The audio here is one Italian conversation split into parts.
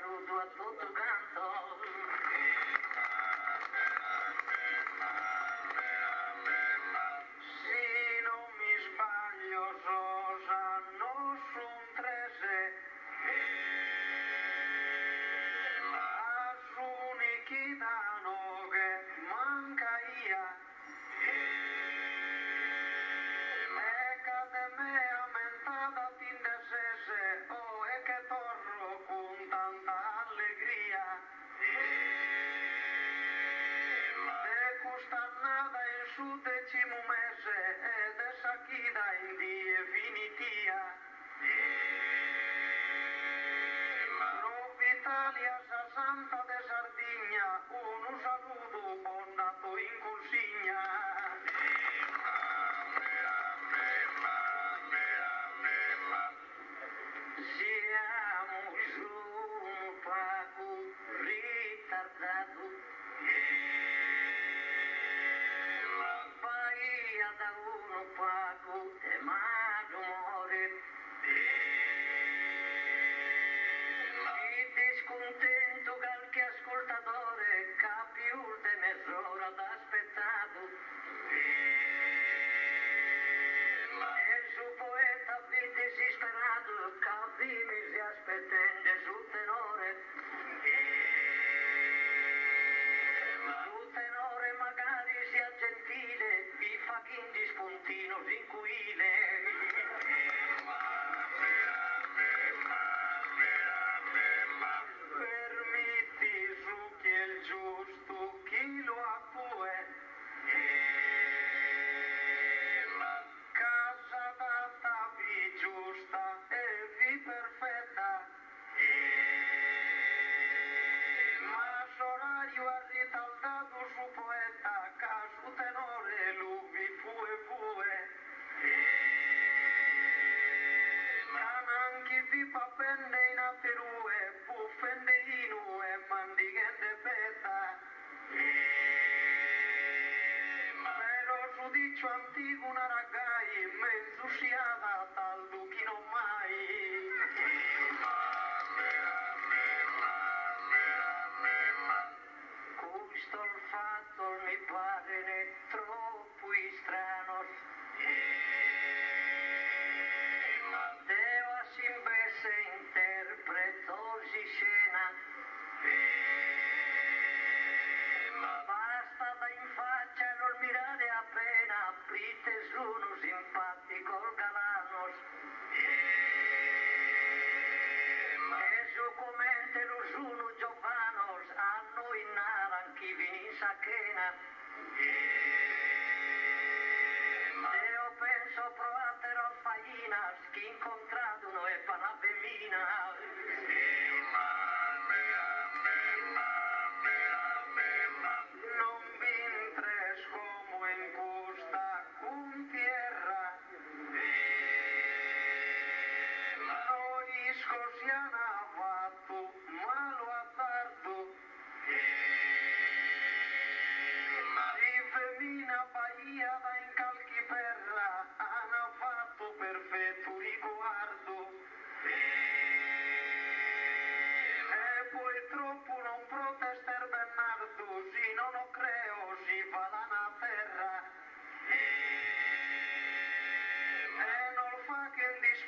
Дорогу, Bruno simpatico galanos. Esu comente lusunu giovanos, a noi naran chi vini sacena. Yeah.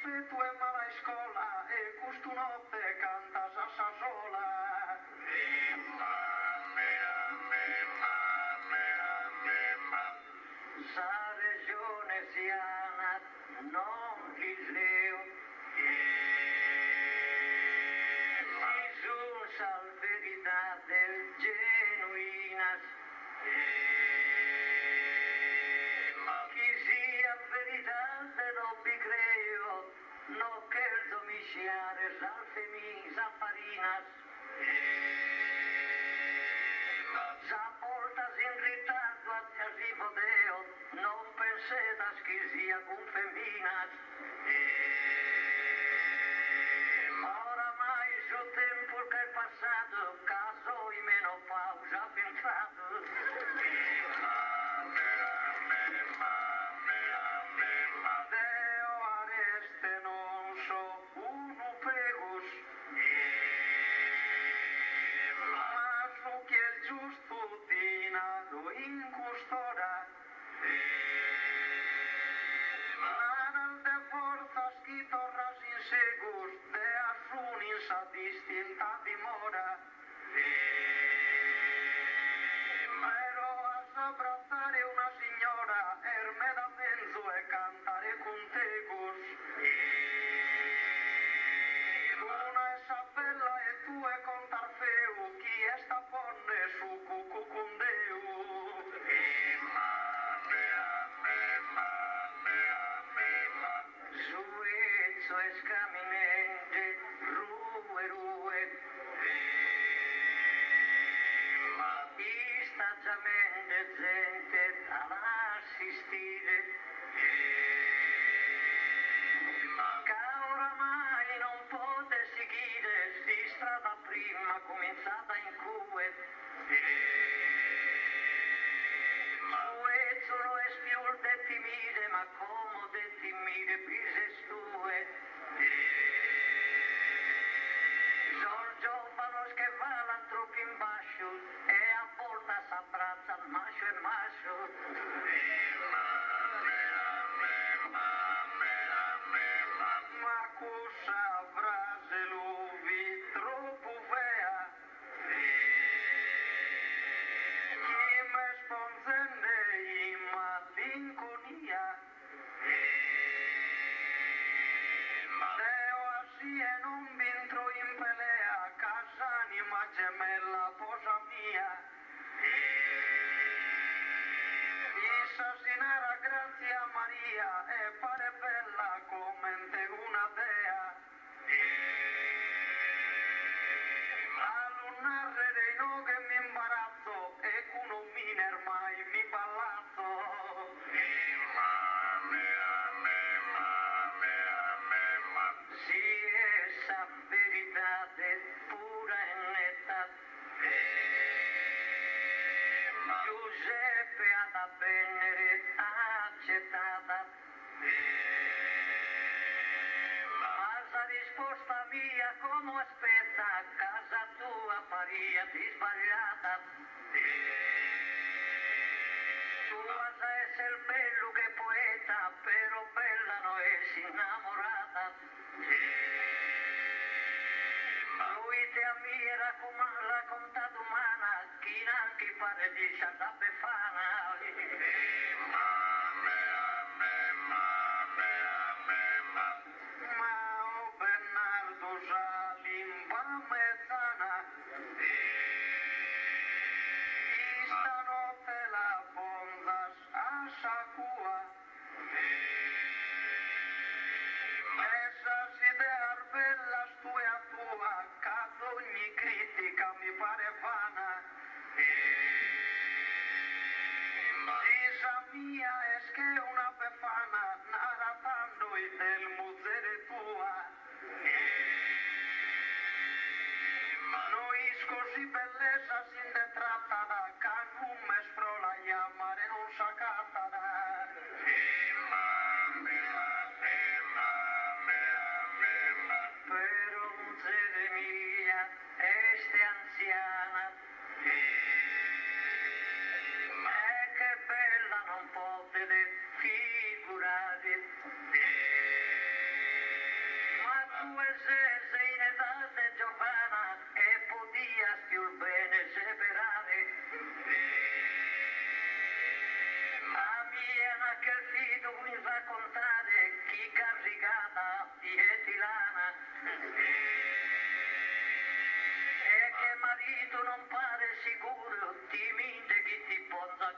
Spirit dwells shake. Timide, ma como de timide pises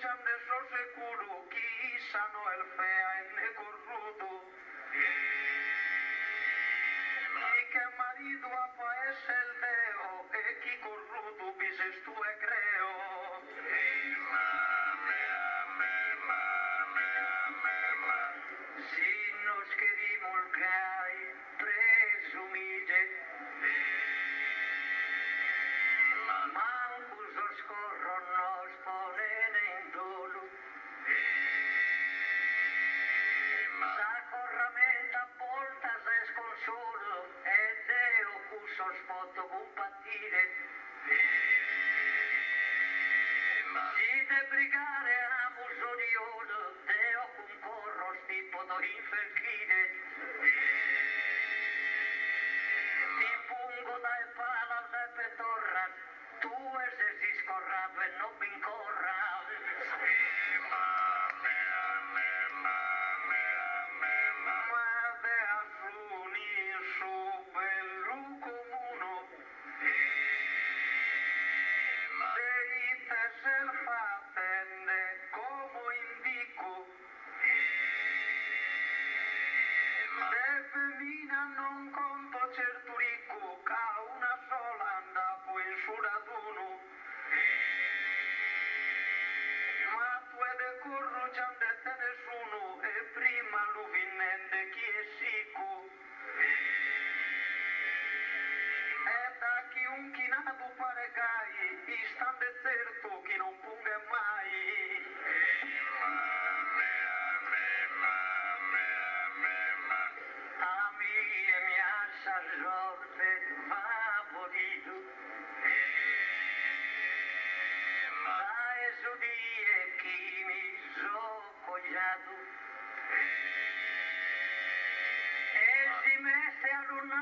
curso Karuna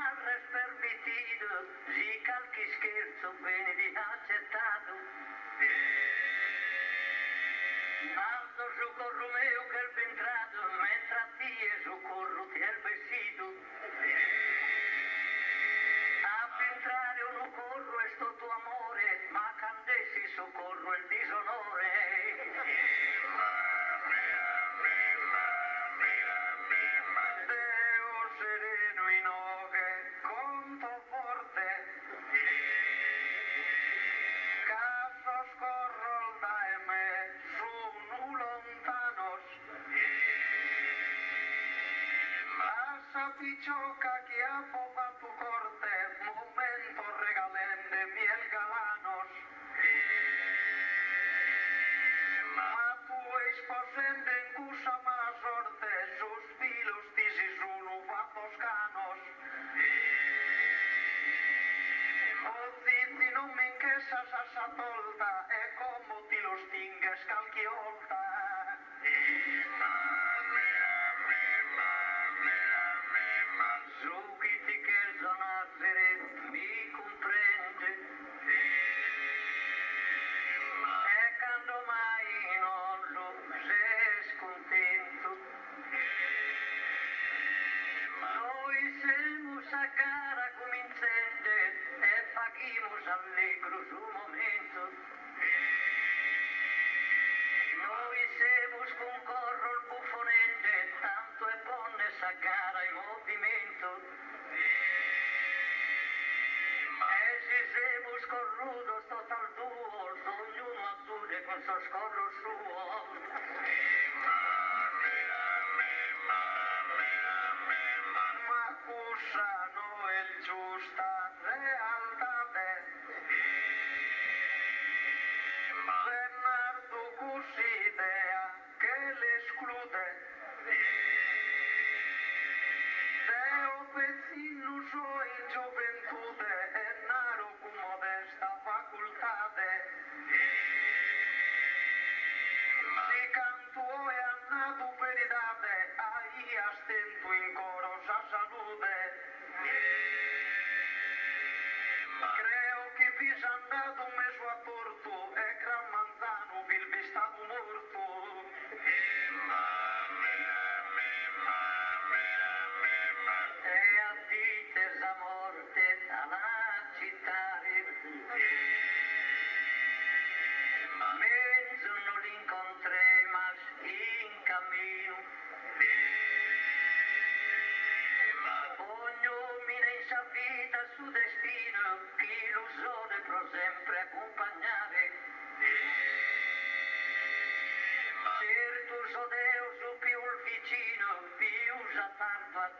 choca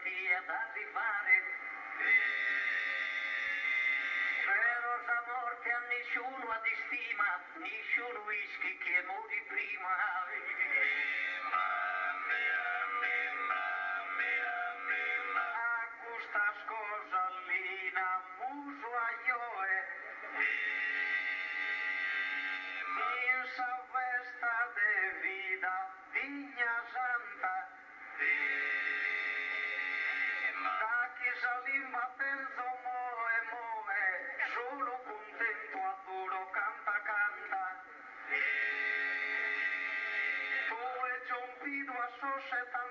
tanto a a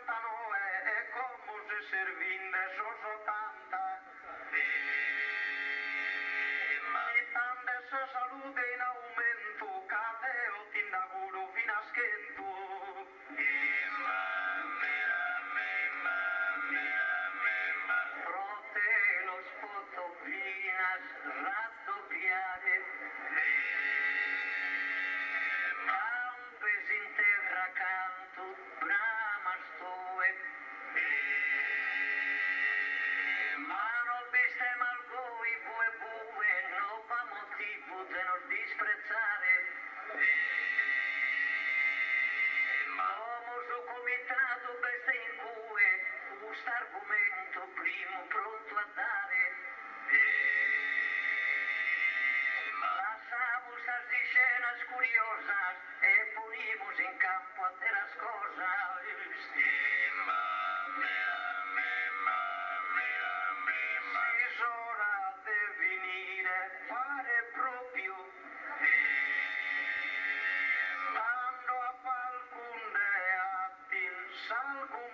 some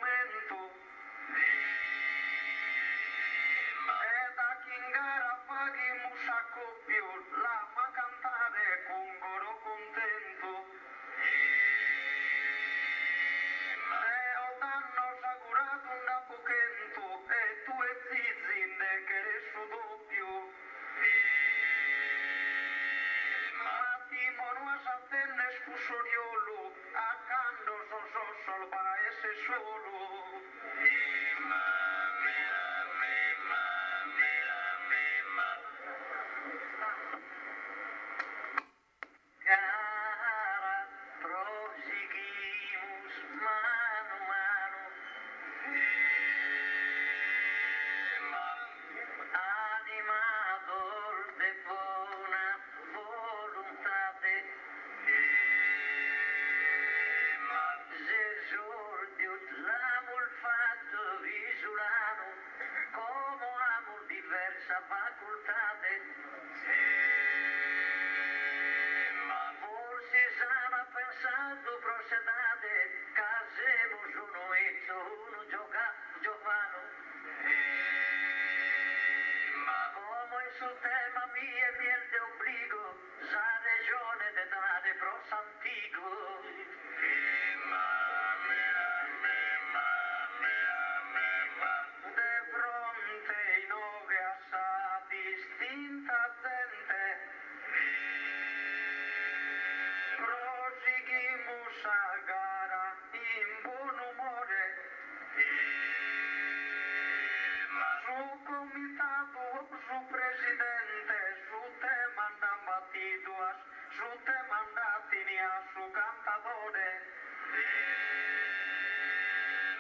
flu cantante de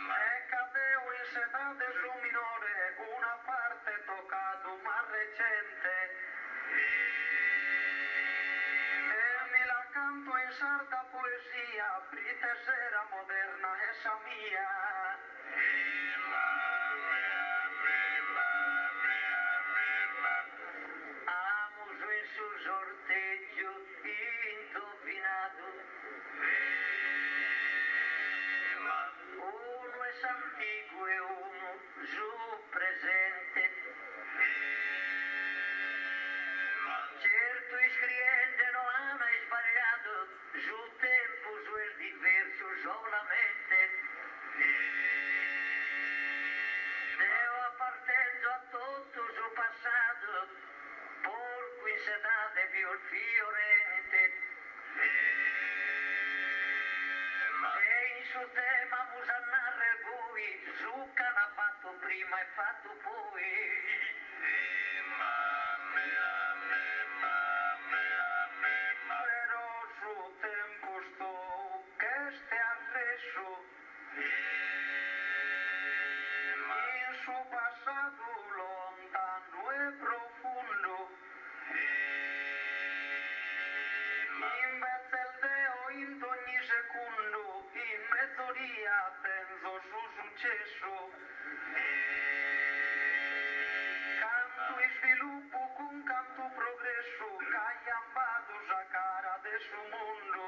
me cabe u Fiorente. Ei suntem amuzat n-ar răbui, Zuca n-a fatto prima e fatto poi. successo canto e sviluppo con canto progresso caiambados a cara de su mundo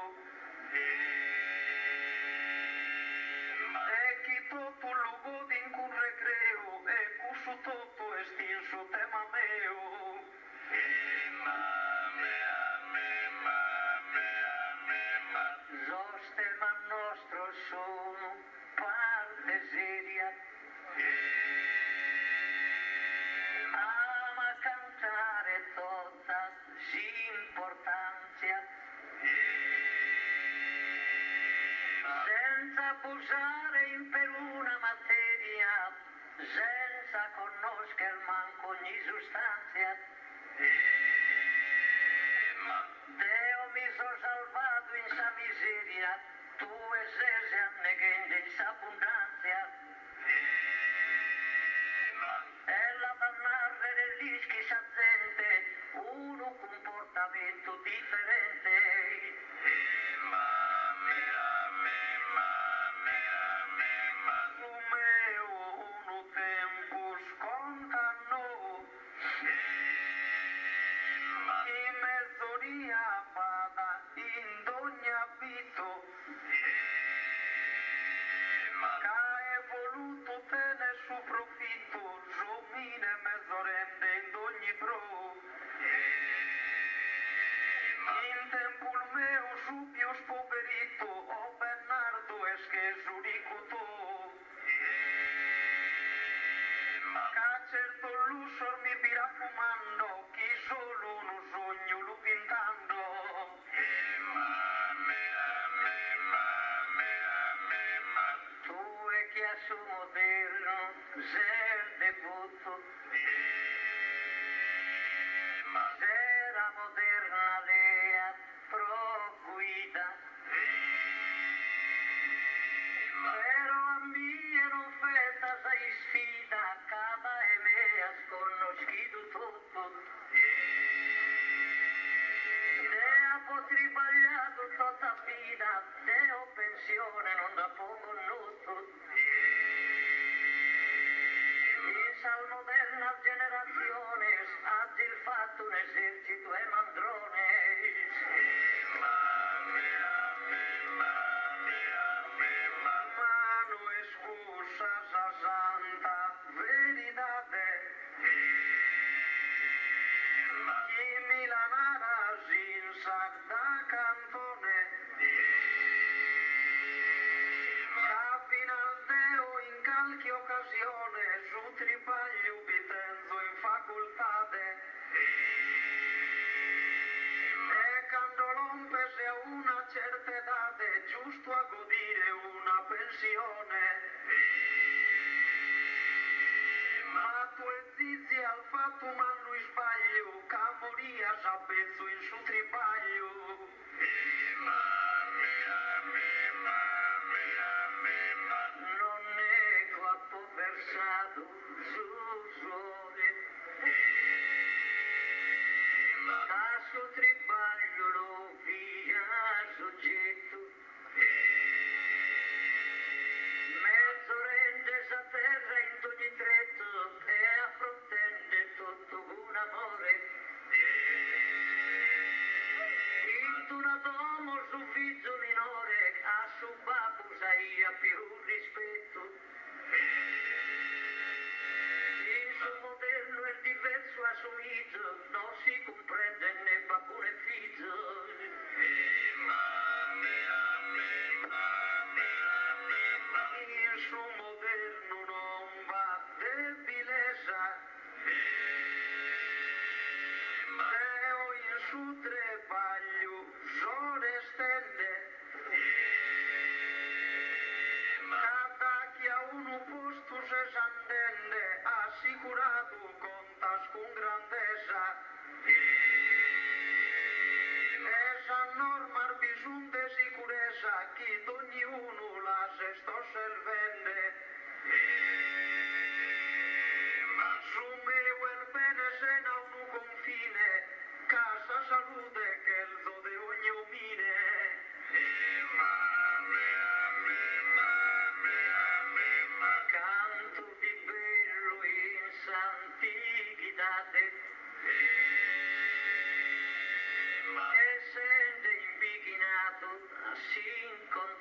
e que todo lugo din cun recreo e cuso todo extinso tempo accusare per una materia senza conoscere manco ogni sostanza. Eh, ma... Deo mi sono salvato in sa miseria, tu e se sei annegando in sa Yeah. Pedro e o João two, three. sin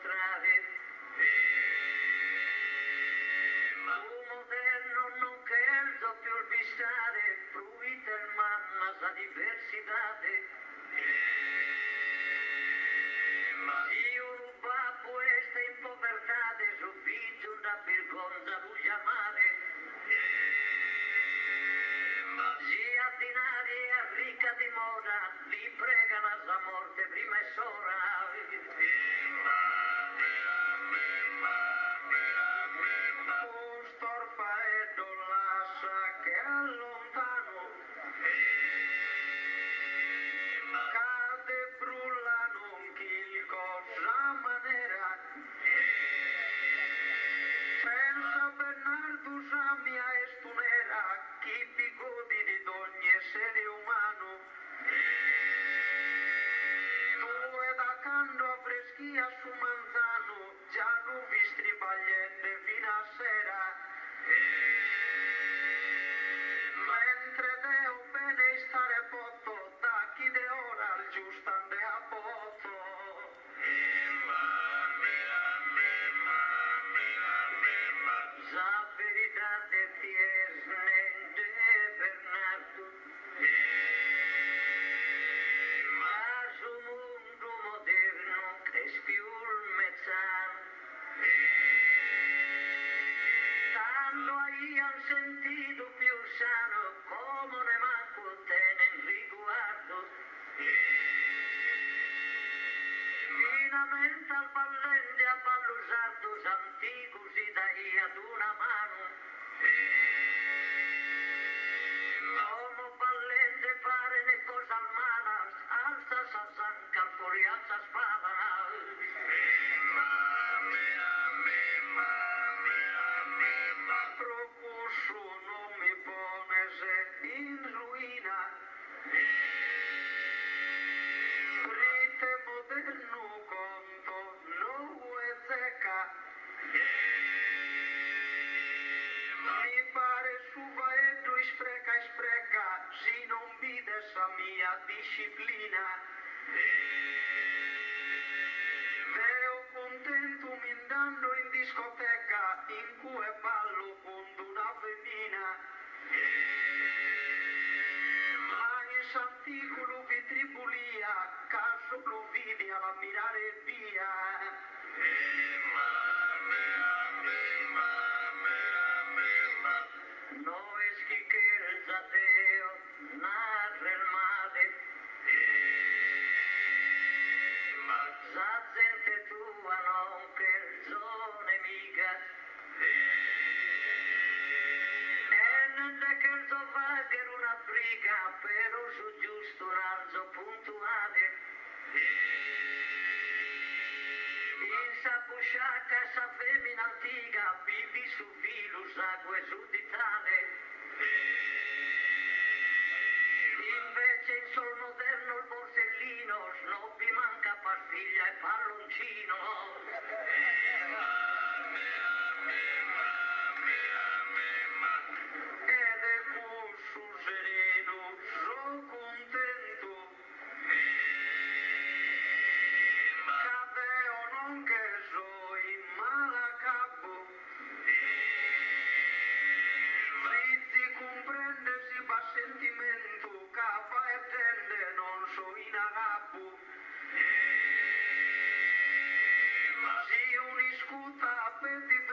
stessa femmina antica, vivi su virus, acque sudditane. Invece in sol moderno il borsellino, snobbi manca pastiglia e palloncino. Thank you.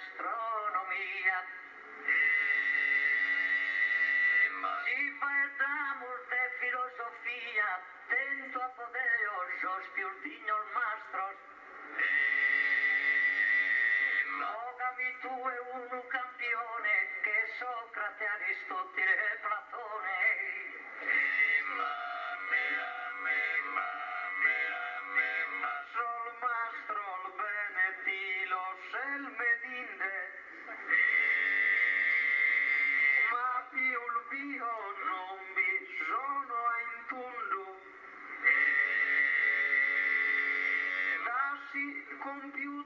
nuestra conteúdo.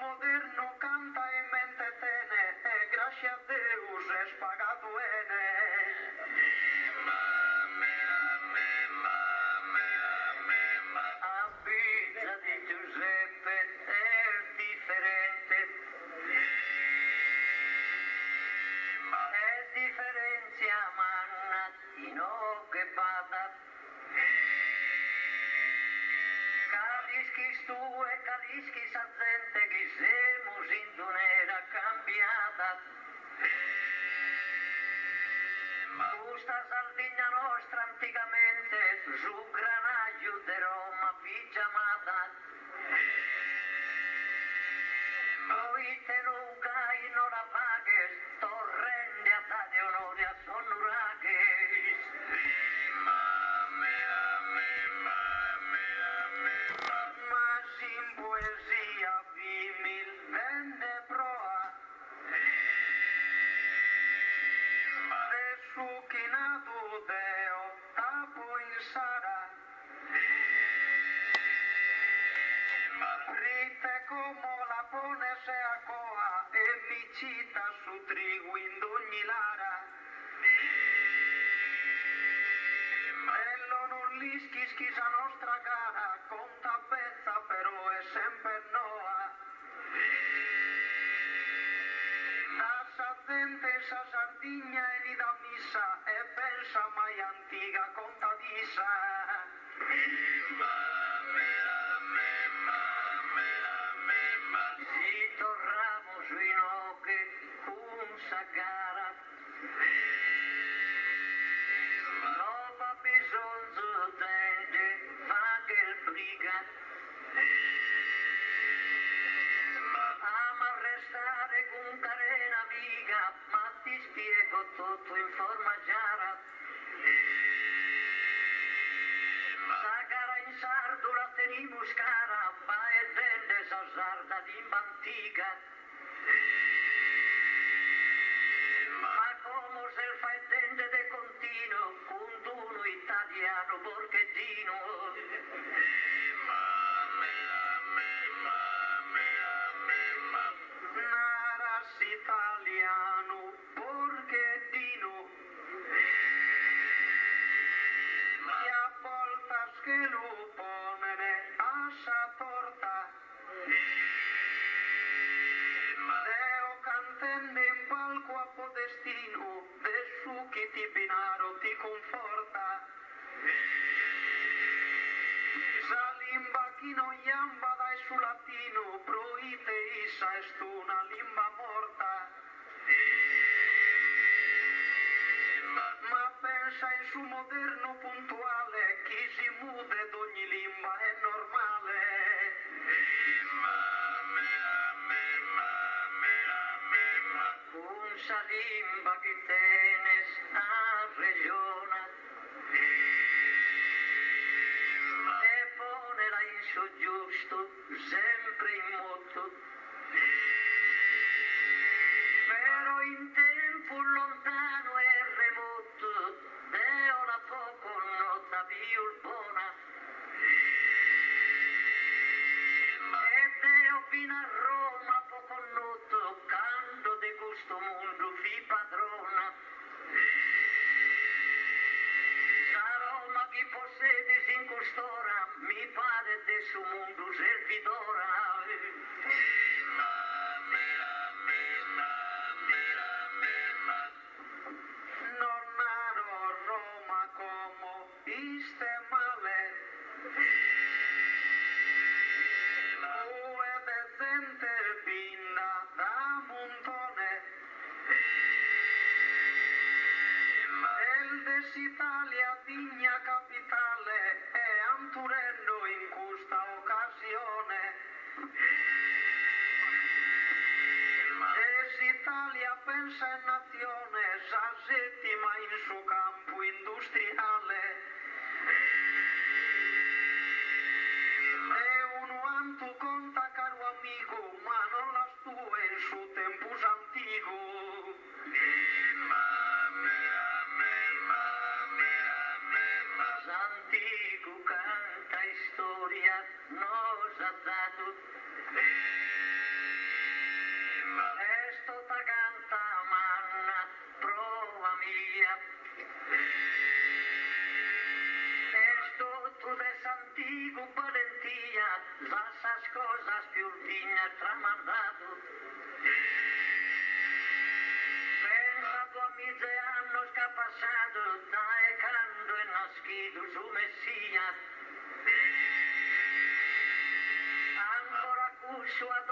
moderno canta cita su trigo indogni lara. Bello non lischi schisa nostra cara, con pezza però è sempre noa. Tassa dente sasa tutto in forma chiara. Sagara in sardula tenimus cara, va e tende sa sarda di mantiga. ti binaro ti conforta. Salim bachino iamba dai su latino, proite isa estu. еще делом, что за 西大连。vigna tramandato. Pensa duemila anni che è passato, dai canto e nascito su Messia. Ancora curso ad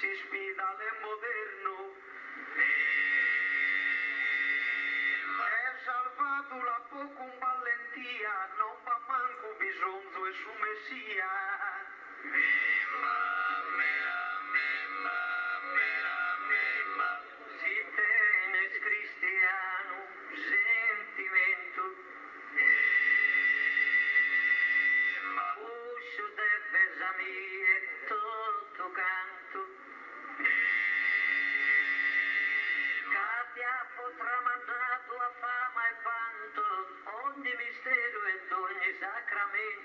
Alexis Vidal é moderno. É salvado lá pouco um valentia, não pa manco bisonzo e o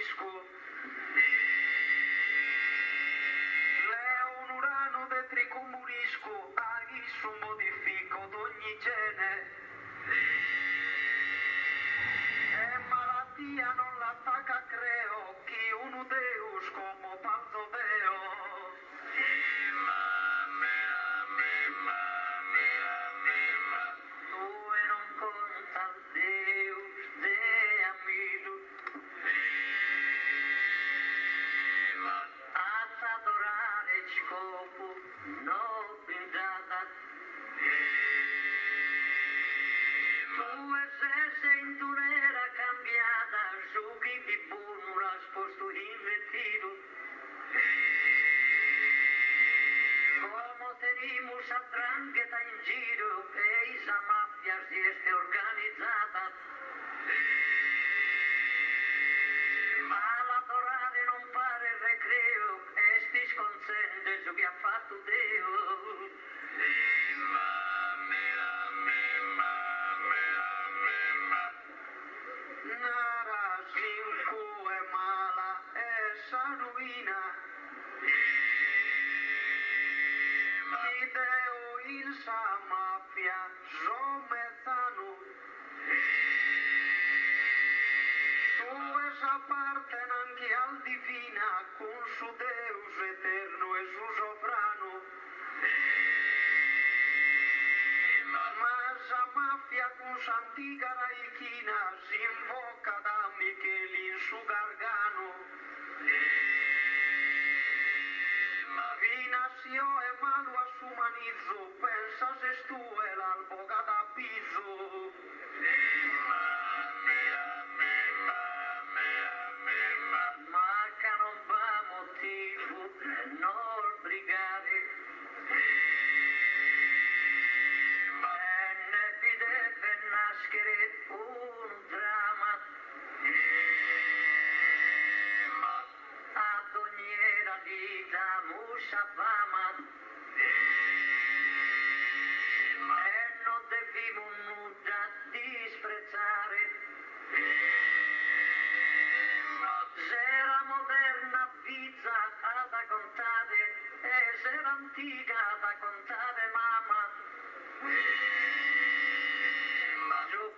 disco Leo un urano de tricomurisco, aghi su modifico d'ogni gene. Jesus. lascia appartenenti al divina, con suo Deus eterno e suo sovrano. Ma sa mafia con s'antica antizzata da contare, e se antica da contare mamma. Eh, ma...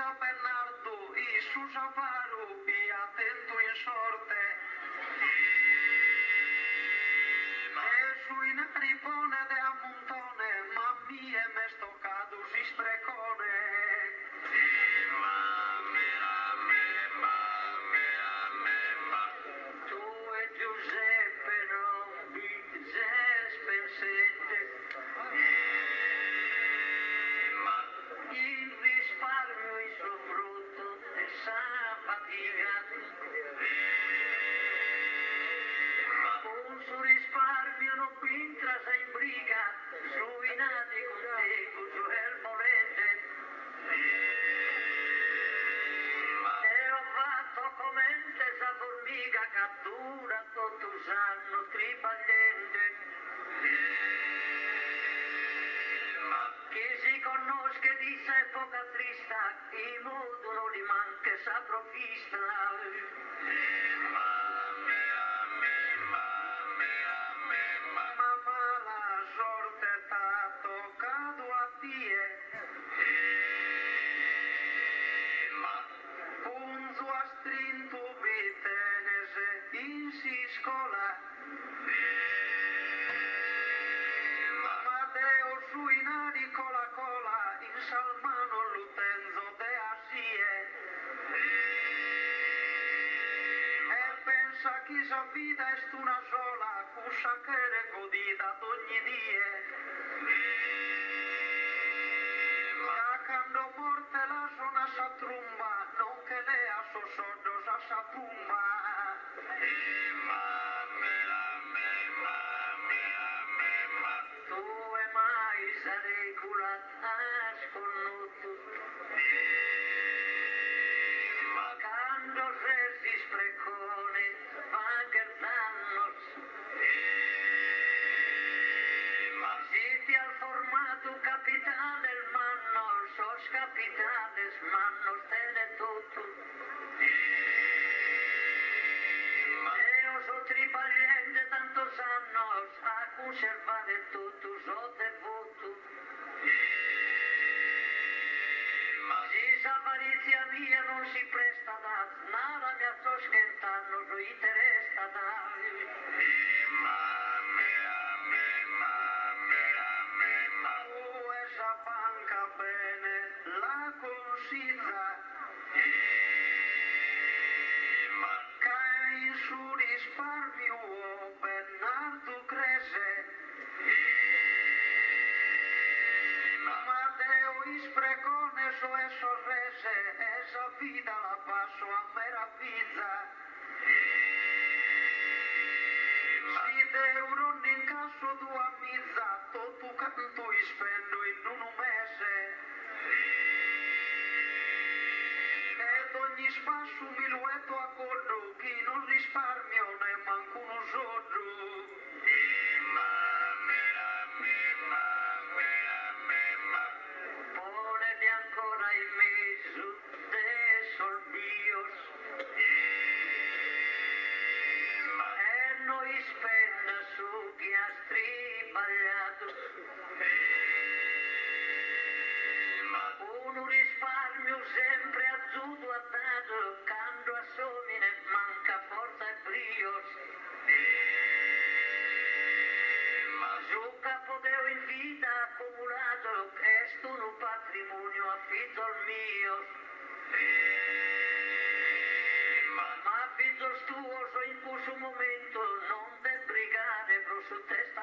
Ιησούς Timur, Dolorimante, Saprofista, Questa vita è una sola, cuscia che è godita ogni dia. Cacando morte la sona sa tromba, non che ne ha so sordo sa sa trumba. Tu e mai sarei tres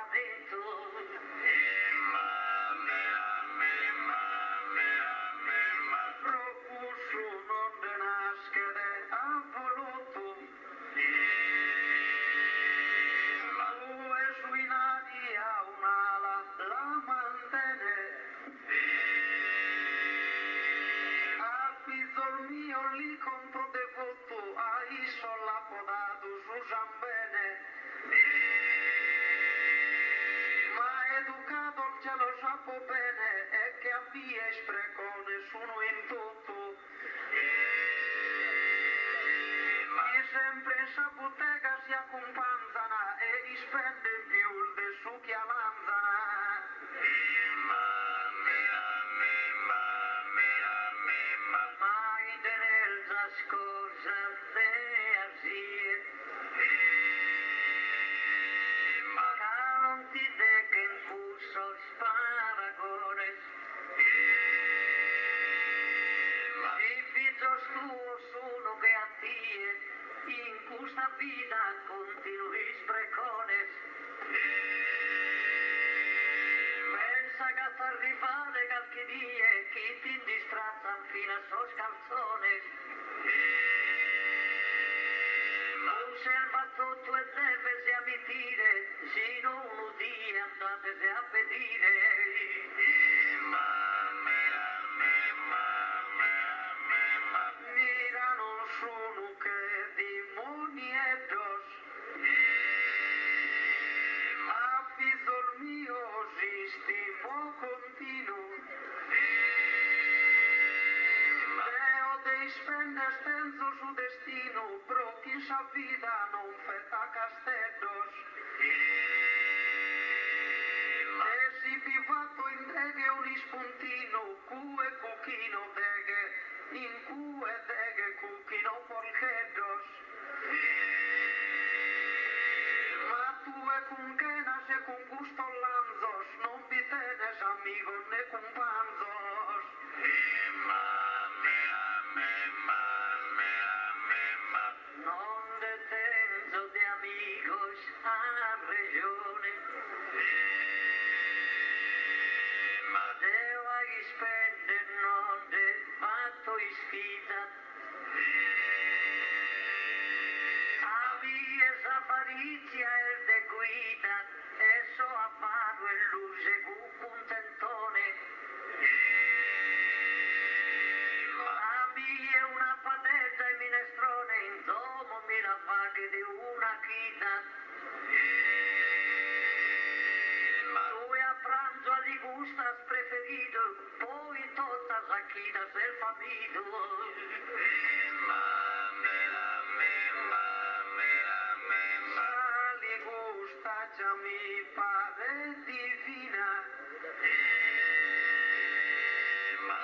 Baciami Padre Divina,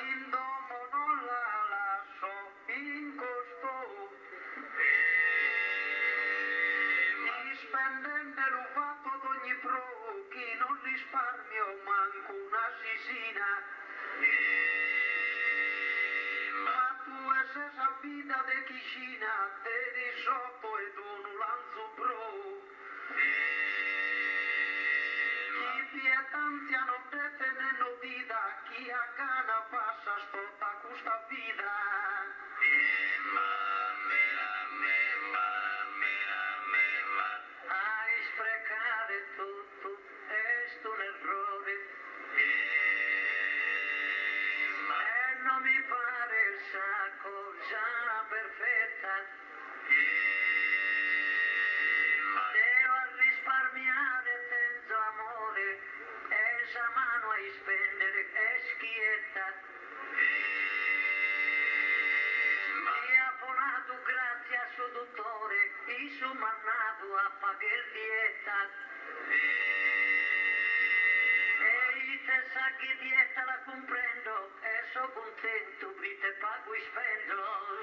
il domo non la lascio in costo, dispendente l'ho fatto ad ogni pro, che non risparmio manco una sisina. Ma tu sei sapita di chicina cristianos the bug we spend along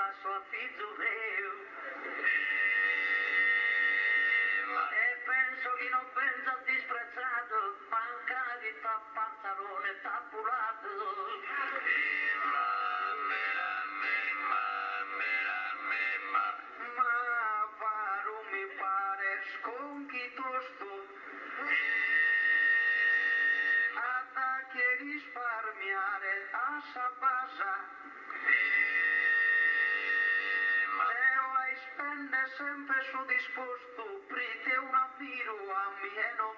sempre sono disposto, prete un ammiro a mieno.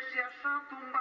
este é santo, mas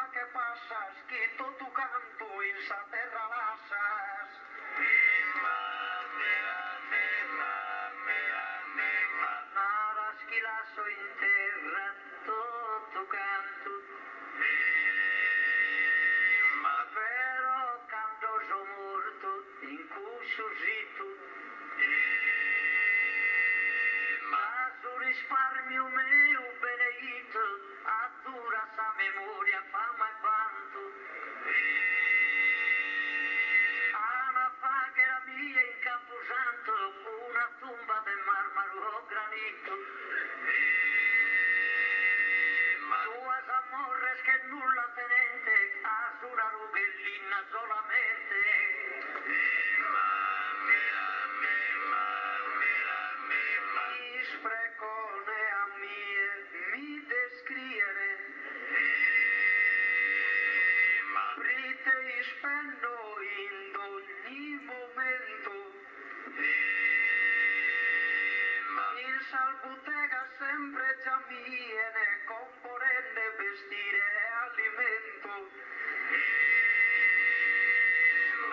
Forza al bottega sempre già viene, componente, vestire e alimento.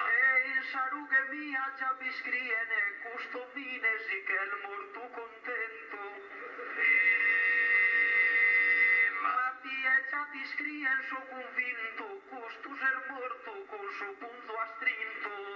E in sarughe mia già mi scriene, customine che il morto contento. Ma ti è già ti su convinto, custus ser morto con suo punto astrinto.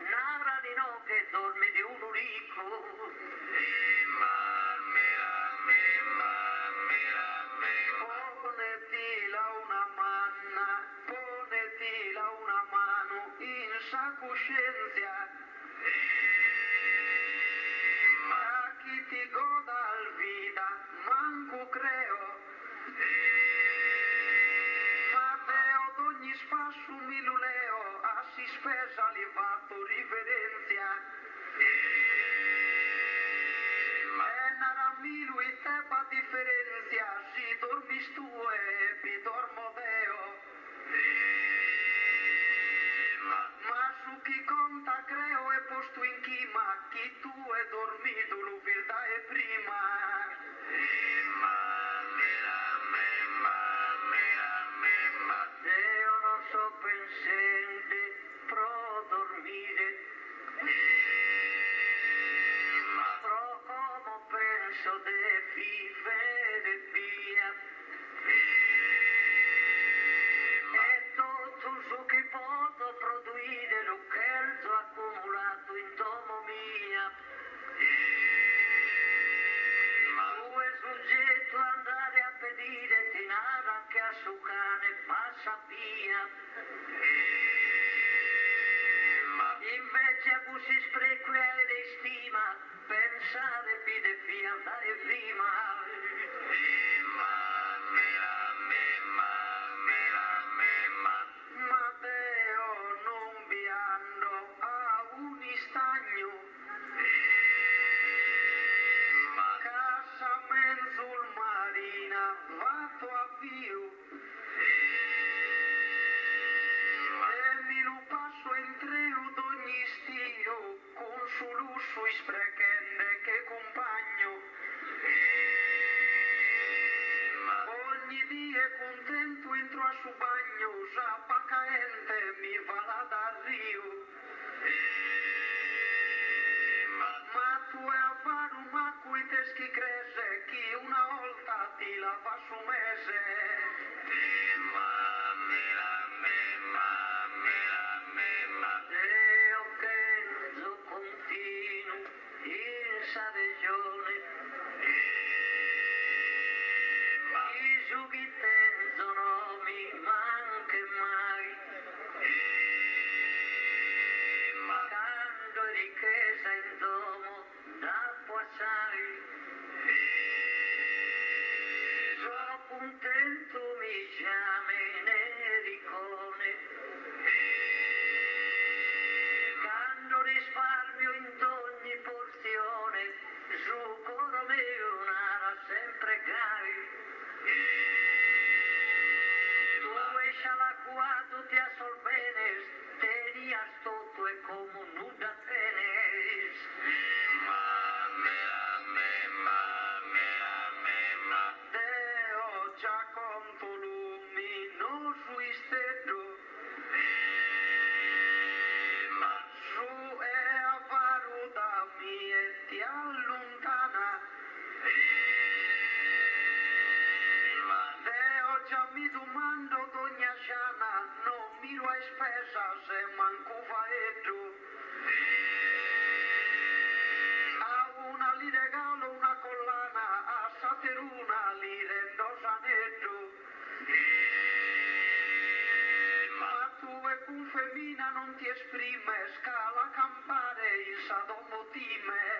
be fair. canti esprime, scala campare, il sado mutime,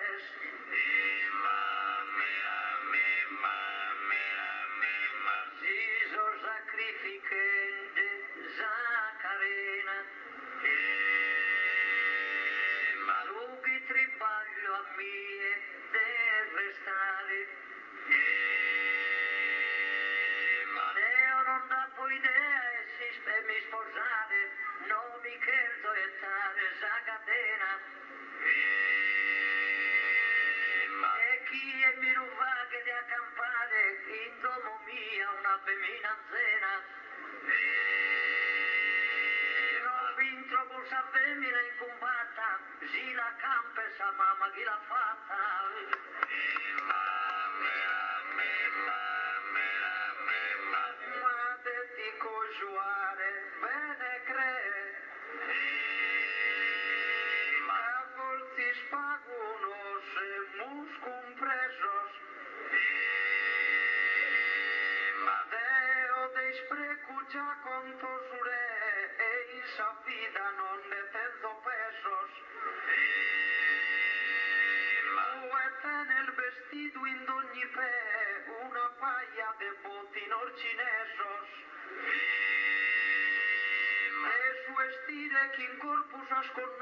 la campe sa mamă, ghi la fata. Mame, mame. Mă Deo despre cu কিঙ্কর প্রশাসকন্য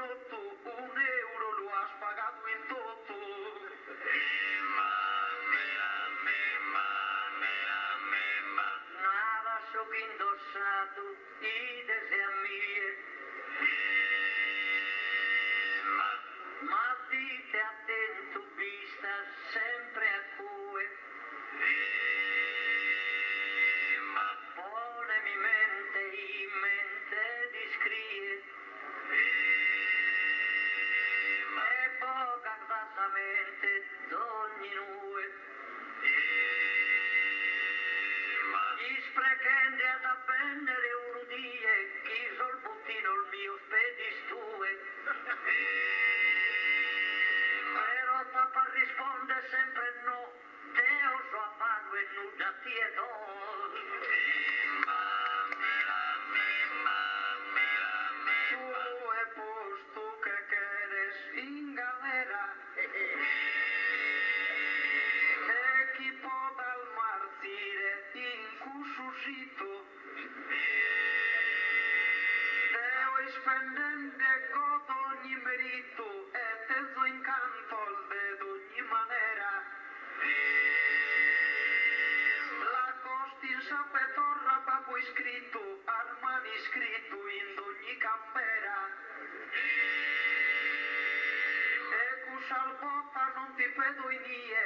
si predo i é nije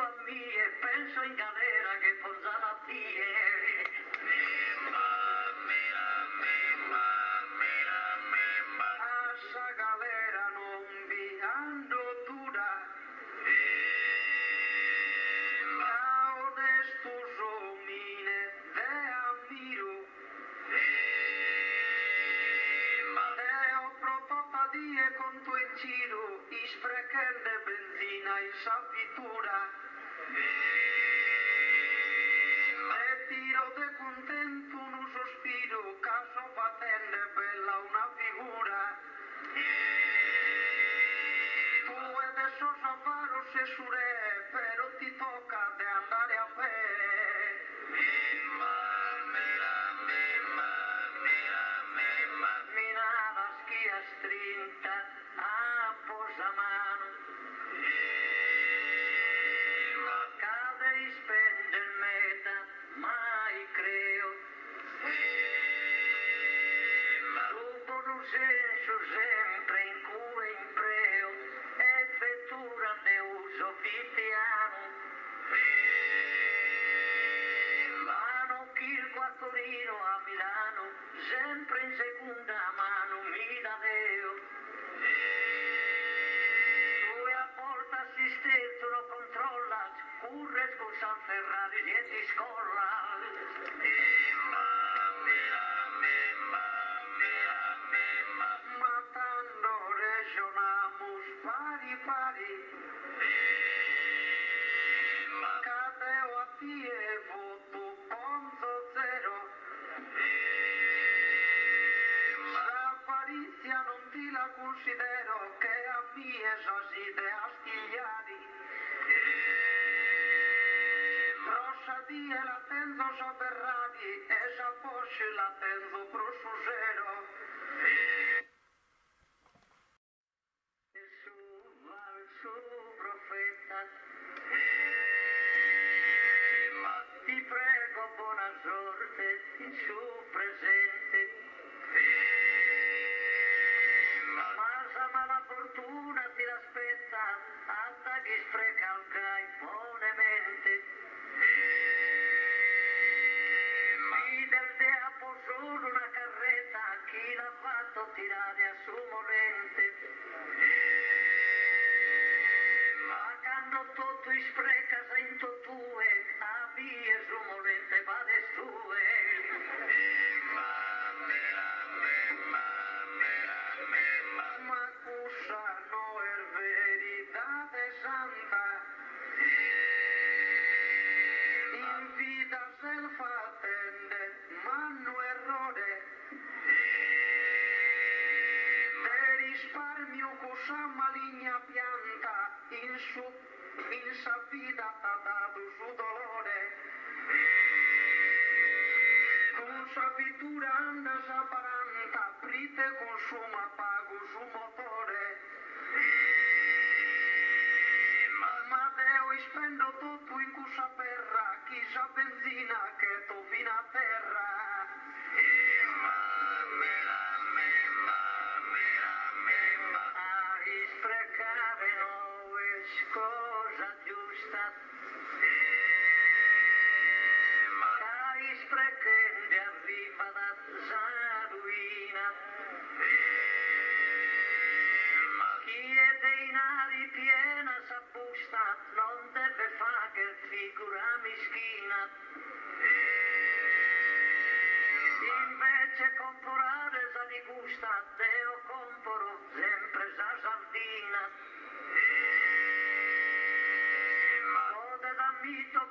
a me e penso in galera che posava la pie senso sempre in cui impreo e vettura de uso pipiano. Mano chirco a Torino, a Milano, sempre in seconda mano mi daveo. Due a porta si strettono controlla, curre con San Ferrari dietro scuola. considero che a mie sasite astigliari Prosadie la tenzo soberradi e sa posci la tenzo prosusero E su val su profeta. Ma ti prego buona sorte in suo presente. fritura anda já paranta, prite consuma pagos o motore. Ma Deo spendo em Cuxa perra, que já benzina que é che tovi na terra.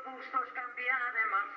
που στο σκαμπιά δεν μας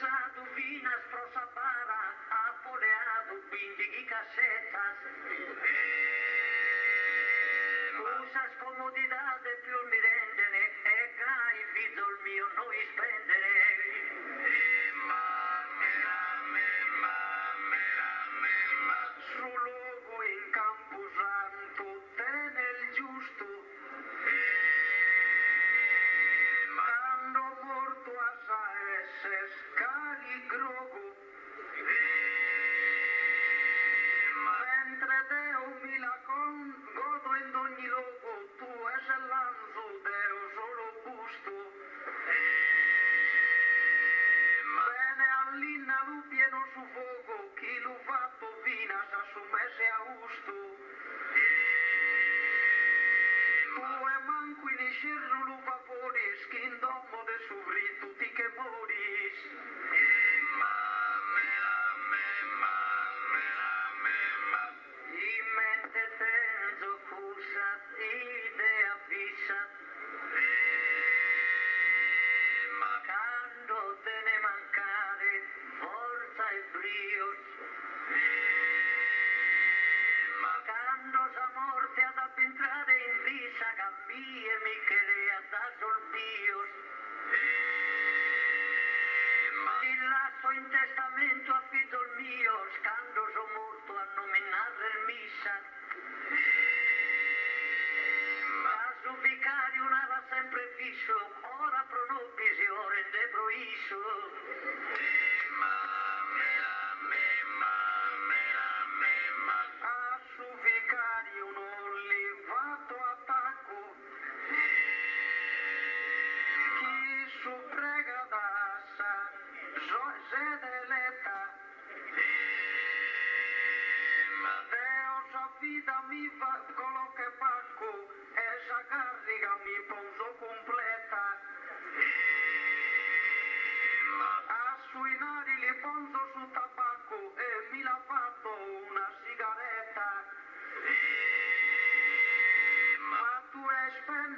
μέσα του βίνας προς απάρα, από λεάδου πίντηκε κασέτας.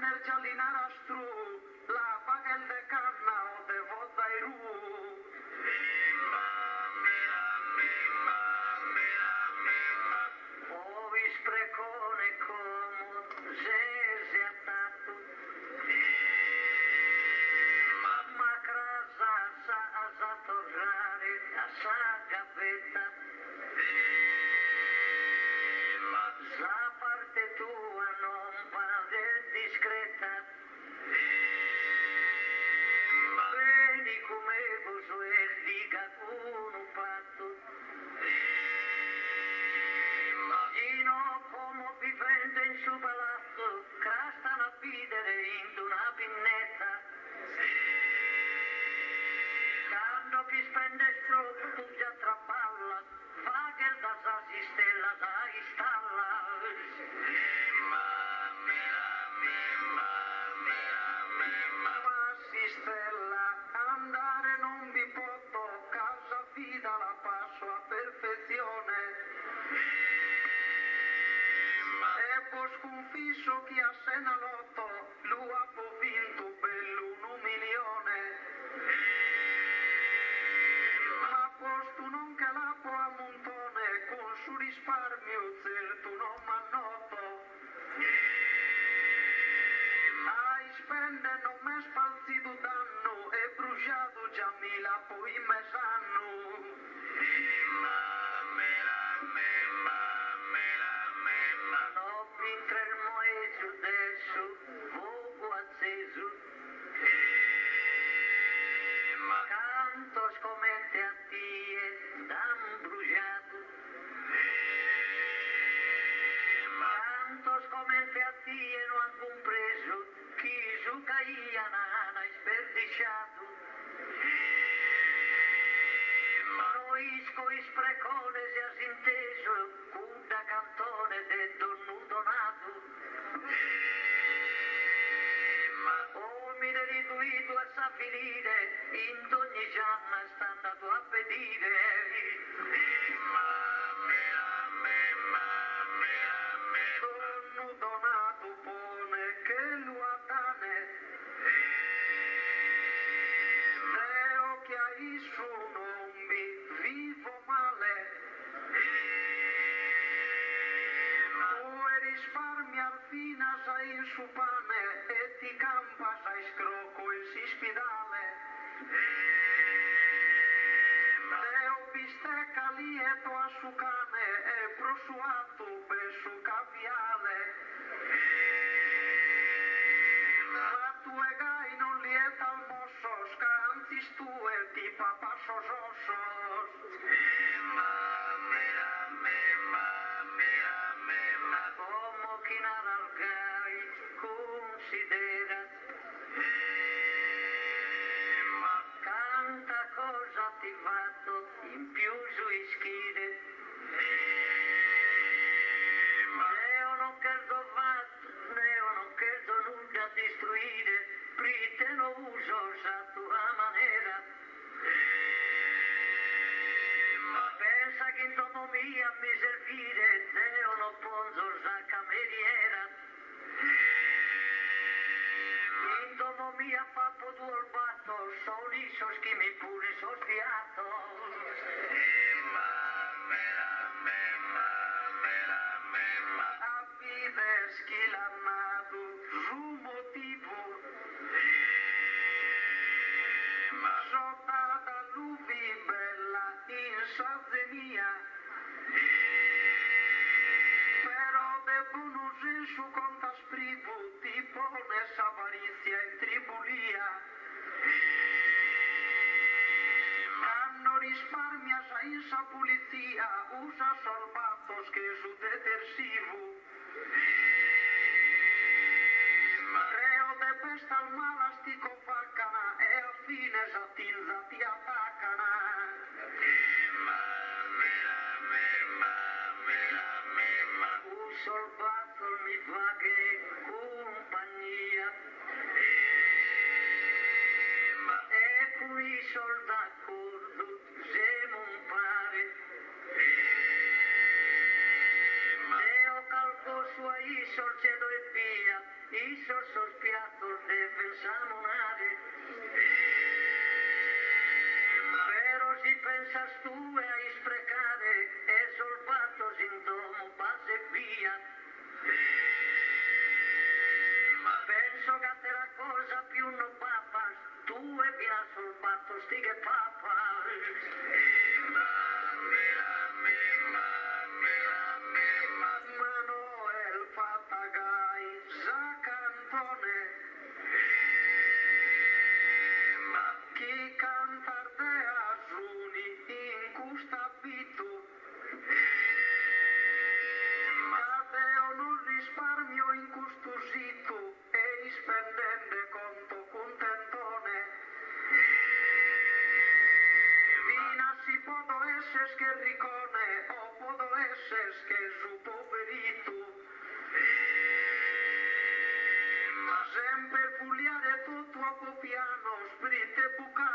সুন্নার চলে না রাষ্ট্র Che a Senalotto, lui ha vinto per un milione. Ma posto non calapo a montone, con su risparmio certo non mannotto. Ai spende non mi è spalzito danno e bruciato già mi mila poi messa malattie non han compreso chi su caia nana è sperdiciato. Ma noi isco sprecone si ha inteso, cunda cantone detto non donato. Ma omine riduito a sa finire, in ogni gianna stanno a tua pedire. sintonomia mi servire, Zeo. Η αγάπη τη αγάπη είναι τόσο σκληρή και τόσο σκληρή. Δεν μπορεί να σκίσει τη φούρνια. Είναι σκληρή και τόσο σκληρή. Ίσως και το επίρα, ίσως ως πιάτος δεν pensamone. Però si pensas e a sprecare, e solfatto sintomo passe via. Eh, penso che a te la cosa più non papas, tu e via solfatto sti che papas. Eh, esses che ricone, o popolo esses che su poverito. Eh, ma sempre puliare tutto a copiano, sprite bucano.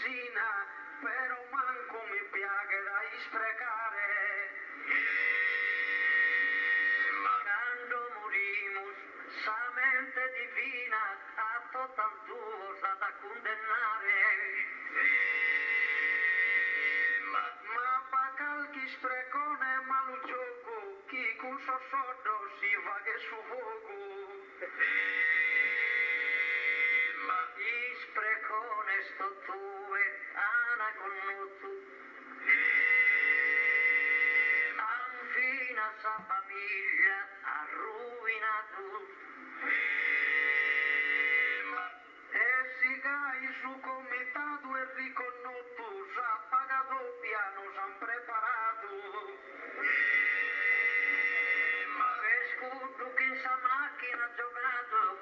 vicina, però manco mi piace da sprecare. Quando morimus, sa mente divina, a total tuo da condannare. Ma, ma pa calchi sprecone gioco, chi con sossodo si va che su vuole. nostra famiglia ha rovinato. E si cai su comitato e riconnotto, pagato piano, s'han preparato. E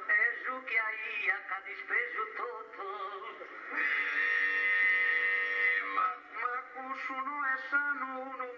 e su che. Ma non è sano, non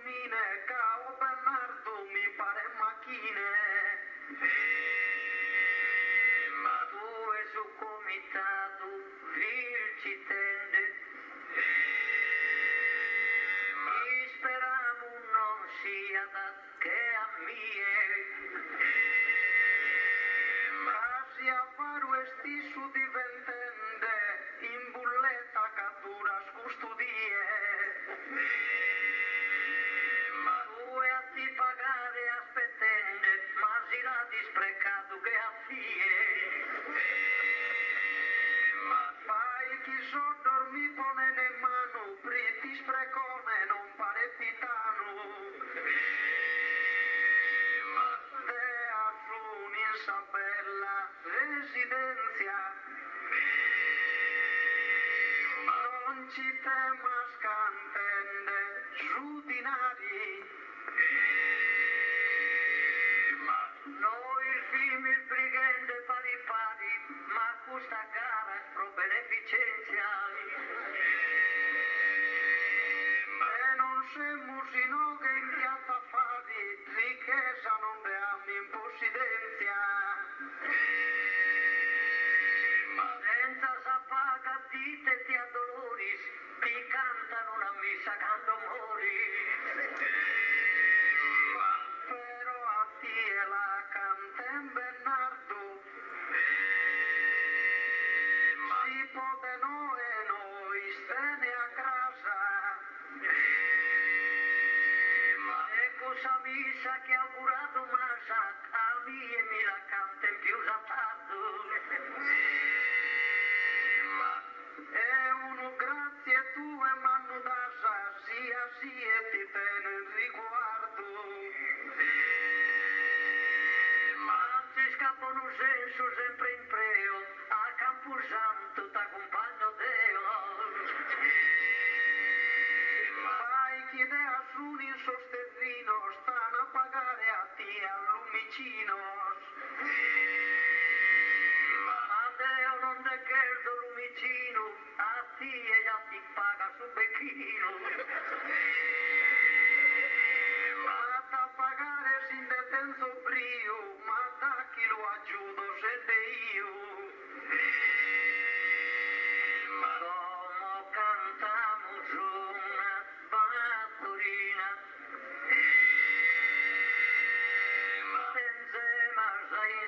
te temo.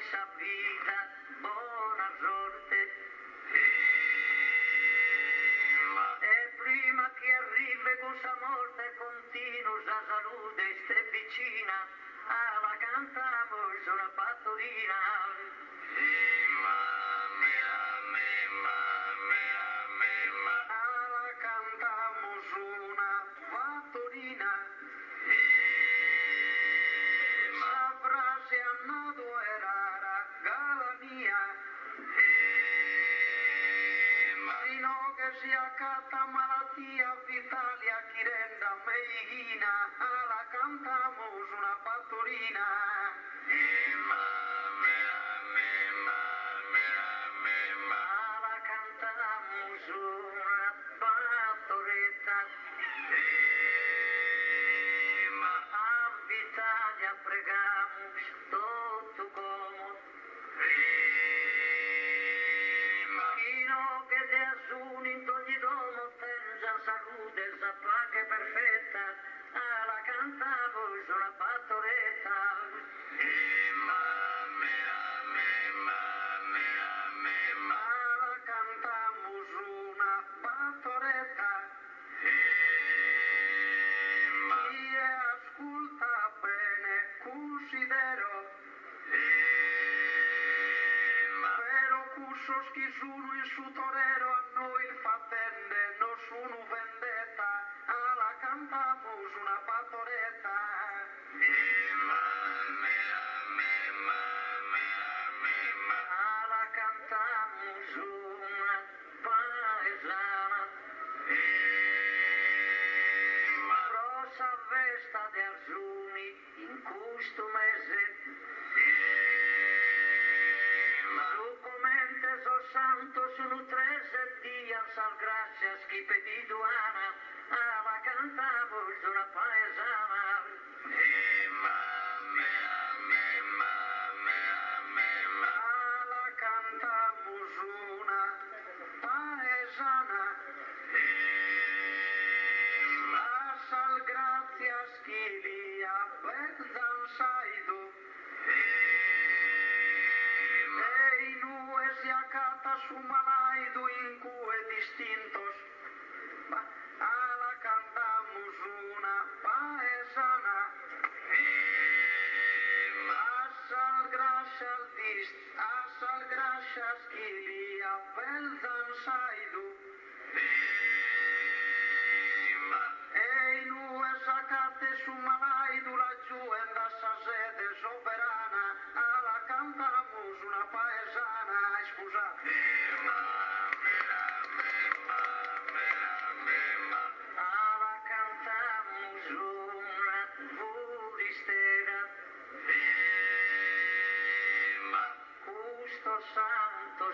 questa vita, buona sorte. E prima che arrivi questa morte continua la salute ste vicina, alla cantamos sulla pattolina. juro e chuto pedido a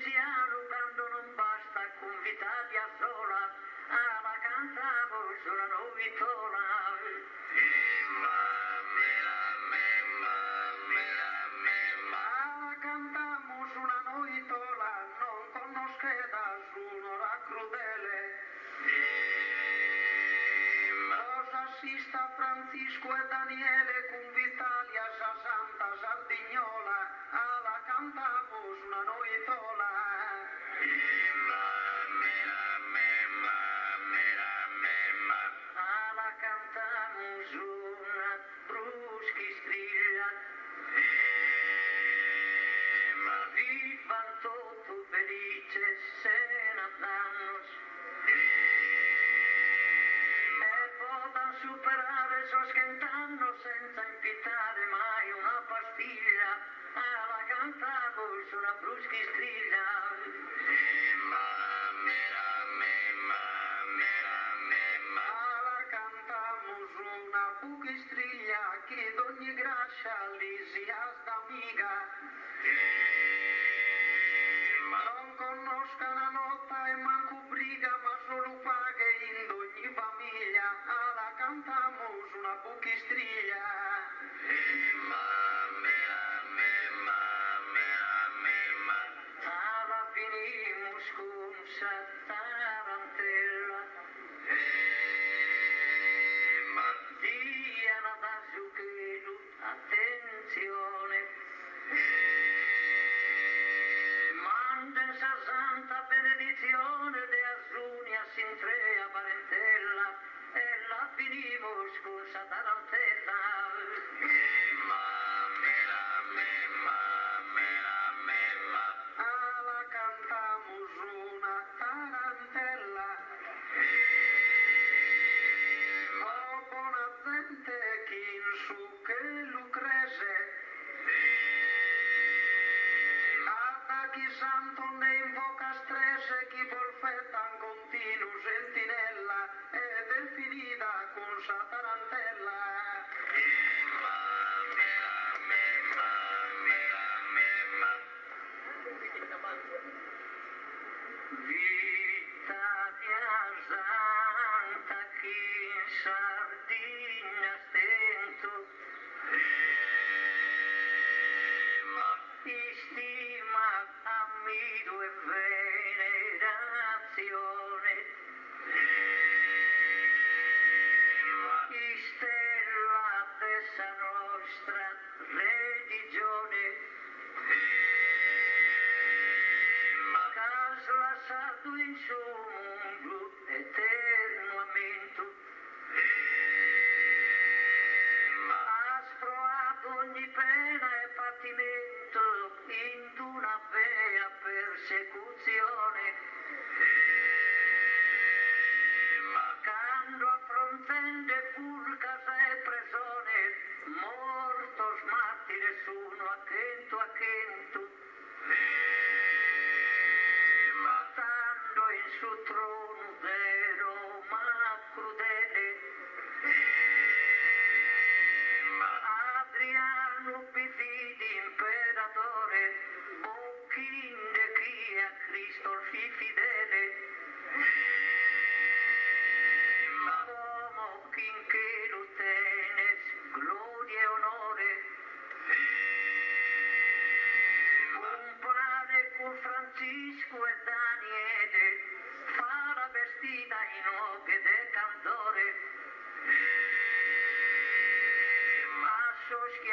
Parmigiano quando non basta convitati a sola, alla vacanza voglio una novitola. Alla cantammo su una novitola, non conosceda su un'ora crudele. Cosa si sta Francisco e Daniele? বিষয়ে কি বলবো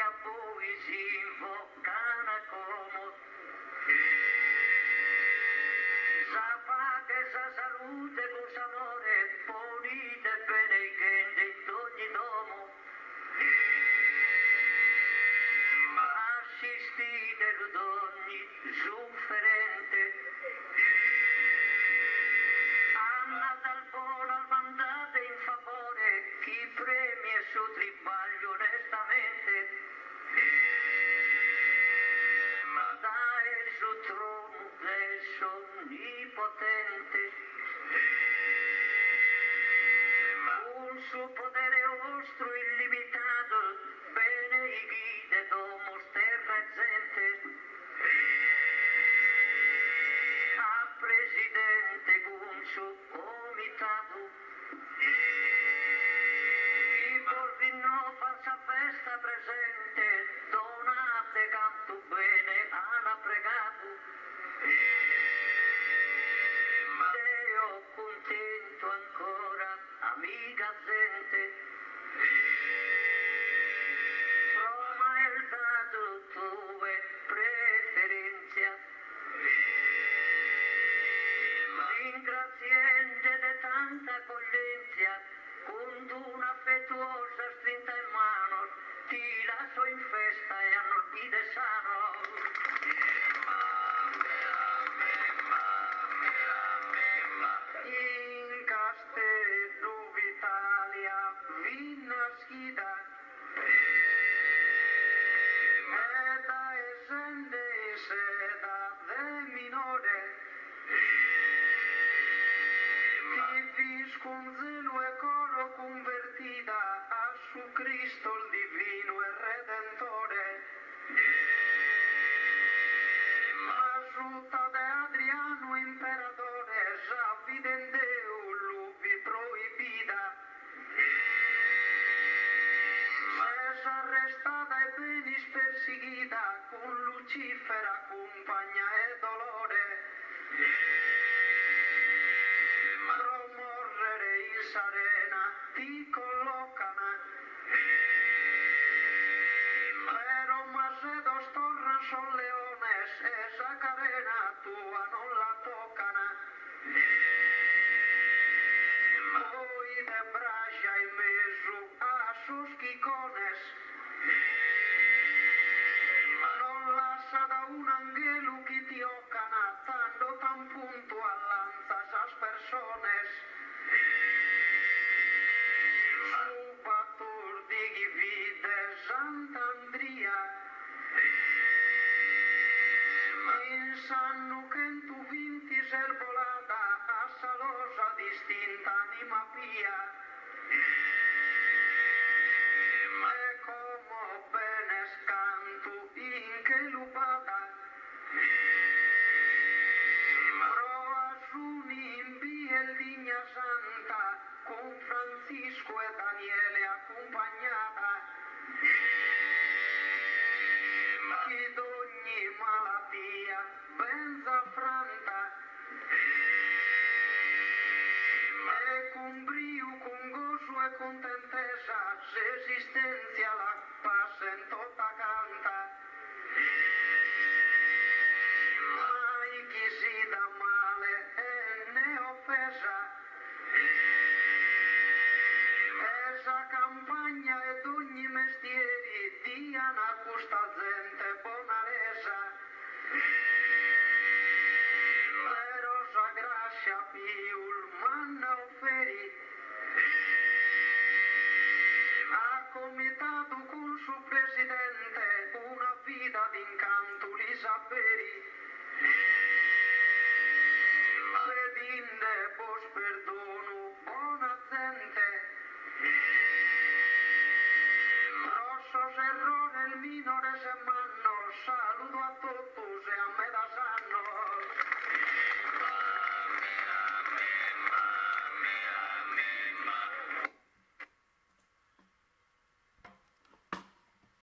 a voz invoca. affettuosa strinta in mano, ti lascio in festa e a notti de sana.